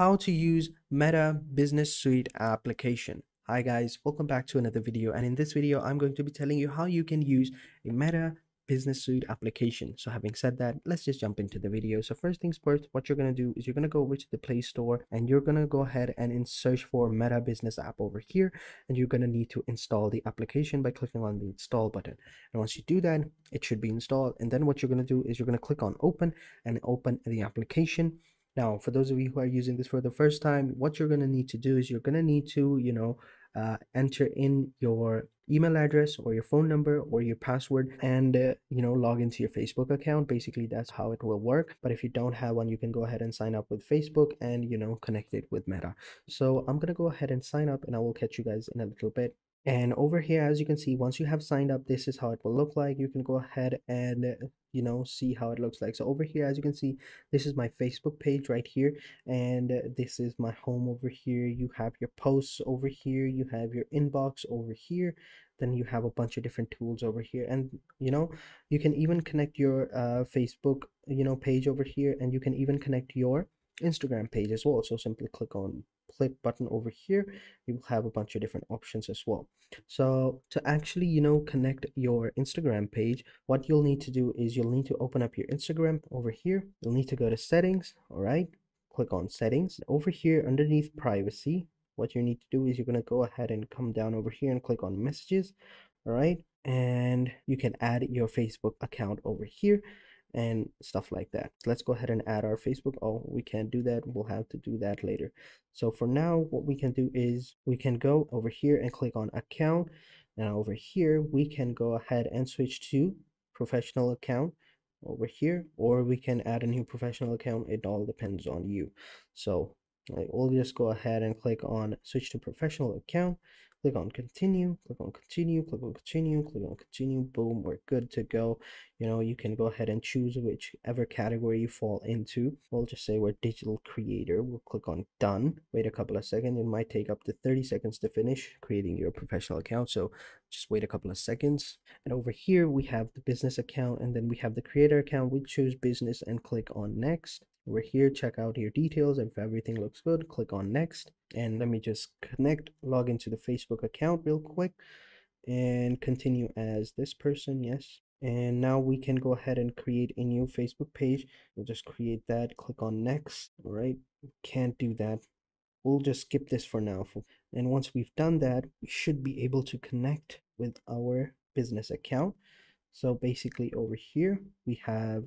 how to use Meta Business Suite application. Hi guys, welcome back to another video and in this video I'm going to be telling you how you can use a Meta Business Suite application. So having said that, let's just jump into the video. So first things first, what you're going to do is you're going to go over to the Play Store and you're going to go ahead and in search for Meta Business app over here and you're going to need to install the application by clicking on the install button. And once you do that, it should be installed and then what you're going to do is you're going to click on open and open the application now, for those of you who are using this for the first time, what you're going to need to do is you're going to need to, you know, uh, enter in your email address or your phone number or your password and uh, you know log into your facebook account. Basically that's how it will work. But if you don't have one you can go ahead and sign up with facebook and you know connect it with meta. So i'm gonna go ahead and sign up and i will catch you guys in a little bit and over here as you can see once you have signed up this is how it will look like. You can go ahead and you know see how it looks like. So over here as you can see this is my facebook page right here. And this is my home over here. You have your posts over here. You have your inbox over here. Then you have a bunch of different tools over here. And you know you can even connect your uh, facebook you know page over here. And you can even connect your instagram page as well. So simply click on click button over here you will have a bunch of different options as well. So to actually you know connect your instagram page what you'll need to do is you'll need to open up your instagram over here. You'll need to go to settings all right? Click on settings. Over here underneath privacy what you need to do is you're going to go ahead and come down over here and click on messages all right? And you can add your facebook account over here and stuff like that. Let's go ahead and add our facebook. Oh we can't do that. We'll have to do that later. So for now what we can do is we can go over here and click on account. Now over here we can go ahead and switch to professional account over here or we can add a new professional account. It all depends on you. So we'll just go ahead and click on switch to professional account click on continue click on continue click on continue click on continue boom we're good to go. You know you can go ahead and choose whichever category you fall into. We'll just say we're digital creator. We'll click on done. Wait a couple of seconds. It might take up to 30 seconds to finish creating your professional account. So just wait a couple of seconds. And over here we have the business account and then we have the creator account. We choose business and click on next over here check out your details. If everything looks good click on next. And let me just connect log into the facebook account real quick and continue as this person yes. And now we can go ahead and create a new facebook page. We'll just create that click on next. All right can't do that. We'll just skip this for now. And once we've done that we should be able to connect with our business account. So basically over here we have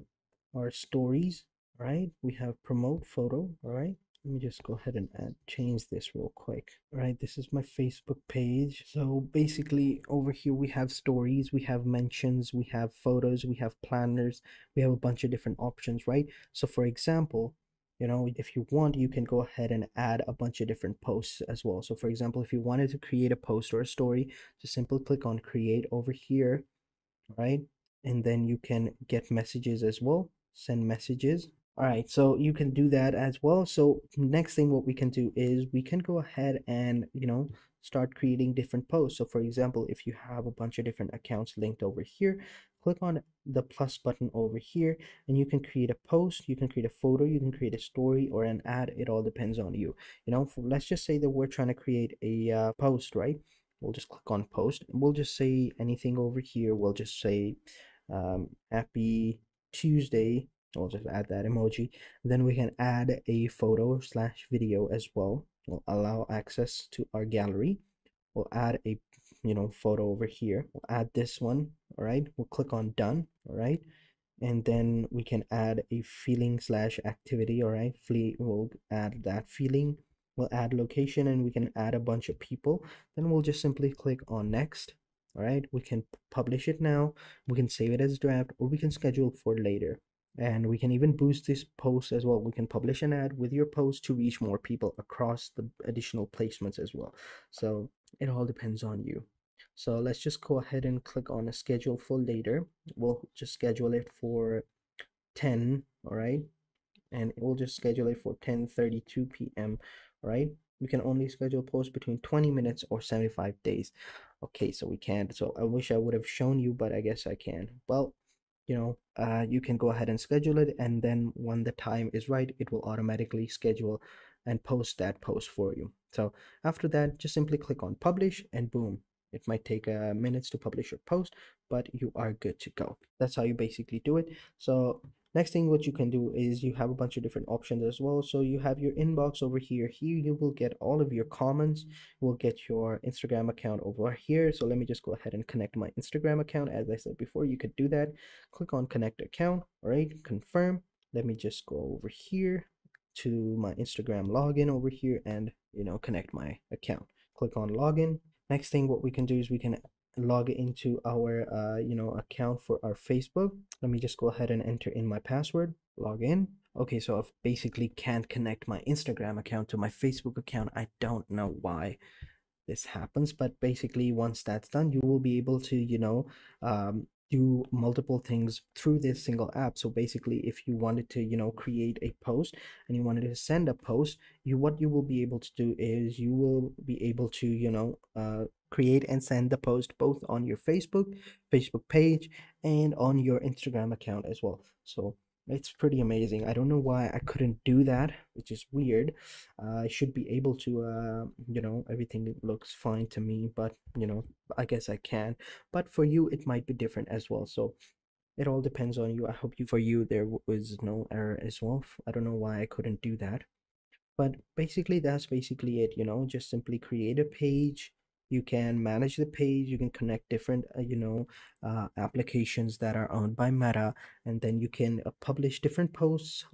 our stories right? We have promote photo all right? Let me just go ahead and add change this real quick right? This is my facebook page. So basically over here we have stories we have mentions we have photos we have planners we have a bunch of different options right? So for example you know if you want you can go ahead and add a bunch of different posts as well. So for example if you wanted to create a post or a story just simply click on create over here right? And then you can get messages as well send messages all right so you can do that as well so next thing what we can do is we can go ahead and you know start creating different posts. So for example if you have a bunch of different accounts linked over here click on the plus button over here and you can create a post you can create a photo you can create a story or an ad it all depends on you. You know for, let's just say that we're trying to create a uh, post right? We'll just click on post we'll just say anything over here we'll just say um, happy tuesday I'll just add that emoji. Then we can add a photo slash video as well. We'll allow access to our gallery. We'll add a you know photo over here. We'll add this one. All right. We'll click on done. All right. And then we can add a feeling slash activity. All right. We'll add that feeling. We'll add location and we can add a bunch of people. Then we'll just simply click on next all right we can publish it now we can save it as draft or we can schedule for later and we can even boost this post as well. We can publish an ad with your post to reach more people across the additional placements as well. So it all depends on you. So let's just go ahead and click on a schedule for later. We'll just schedule it for 10 all right and we'll just schedule it for 10 32 p.m all right we can only schedule posts between 20 minutes or 75 days. Okay so we can't. So i wish i would have shown you but i guess i can well you know uh, you can go ahead and schedule it and then when the time is right it will automatically schedule and post that post for you. So after that just simply click on publish and boom it might take uh, minutes to publish your post but you are good to go. That's how you basically do it. So next thing what you can do is you have a bunch of different options as well. So you have your inbox over here. Here you will get all of your comments. Will get your instagram account over here. So let me just go ahead and connect my instagram account. As i said before you could do that. Click on connect account all right? Confirm. Let me just go over here to my instagram login over here and you know connect my account. Click on login. Next thing what we can do is we can log into our uh, you know account for our facebook. Let me just go ahead and enter in my password log in. Okay so i basically can't connect my instagram account to my facebook account. I don't know why this happens but basically once that's done you will be able to you know um, do multiple things through this single app. So basically if you wanted to you know create a post and you wanted to send a post you what you will be able to do is you will be able to you know uh, create and send the post both on your facebook facebook page and on your instagram account as well. So it's pretty amazing. I don't know why i couldn't do that which is weird. Uh, i should be able to uh, you know everything looks fine to me but you know i guess i can. But for you it might be different as well. So it all depends on you. I hope you for you there was no error as well. I don't know why i couldn't do that. But basically that's basically it you know? Just simply create a page you can manage the page you can connect different uh, you know uh, applications that are owned by meta and then you can uh, publish different posts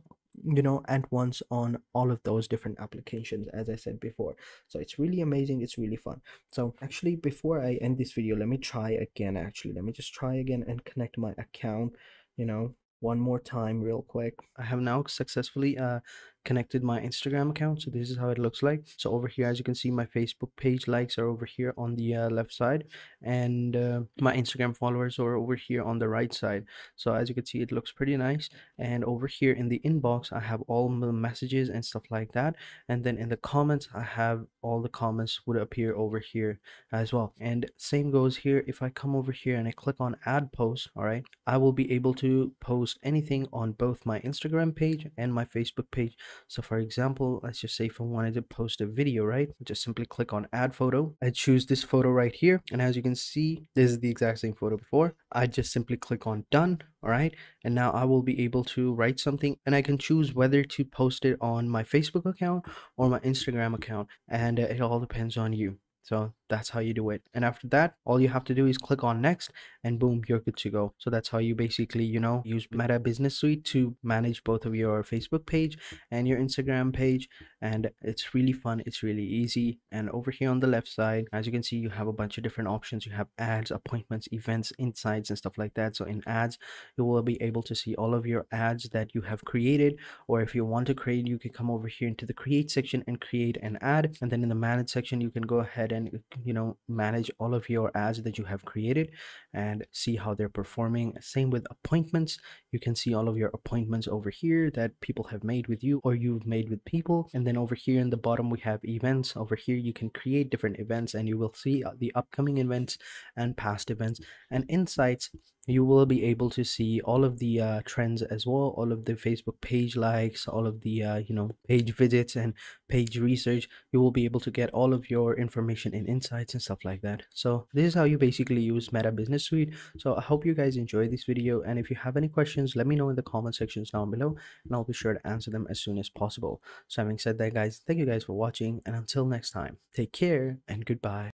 you know at once on all of those different applications as i said before. So it's really amazing it's really fun. So actually before i end this video let me try again actually. Let me just try again and connect my account you know one more time real quick. I have now successfully uh connected my Instagram account. So this is how it looks like. So over here, as you can see, my Facebook page likes are over here on the uh, left side and uh, my Instagram followers are over here on the right side. So as you can see, it looks pretty nice. And over here in the inbox, I have all the messages and stuff like that. And then in the comments, I have all the comments would appear over here as well. And same goes here. If I come over here and I click on add post, all right, I will be able to post anything on both my Instagram page and my Facebook page so for example, let's just say if I wanted to post a video, right? Just simply click on add photo. I choose this photo right here. And as you can see, this is the exact same photo before. I just simply click on done. All right. And now I will be able to write something and I can choose whether to post it on my Facebook account or my Instagram account. And uh, it all depends on you. So that's how you do it. And after that, all you have to do is click on next and boom, you're good to go. So that's how you basically, you know, use Meta Business Suite to manage both of your Facebook page and your Instagram page. And it's really fun. It's really easy. And over here on the left side, as you can see, you have a bunch of different options. You have ads, appointments, events, insights, and stuff like that. So in ads, you will be able to see all of your ads that you have created. Or if you want to create, you can come over here into the create section and create an ad. And then in the manage section, you can go ahead and you know manage all of your ads that you have created and see how they're performing. Same with appointments. You can see all of your appointments over here that people have made with you or you've made with people. And then over here in the bottom we have events. Over here you can create different events and you will see uh, the upcoming events and past events and insights you will be able to see all of the uh, trends as well all of the facebook page likes all of the uh, you know page visits and page research. You will be able to get all of your information and insights and stuff like that. So this is how you basically use meta business suite. So i hope you guys enjoyed this video and if you have any questions let me know in the comment sections down below and i'll be sure to answer them as soon as possible. So having said that guys thank you guys for watching and until next time take care and goodbye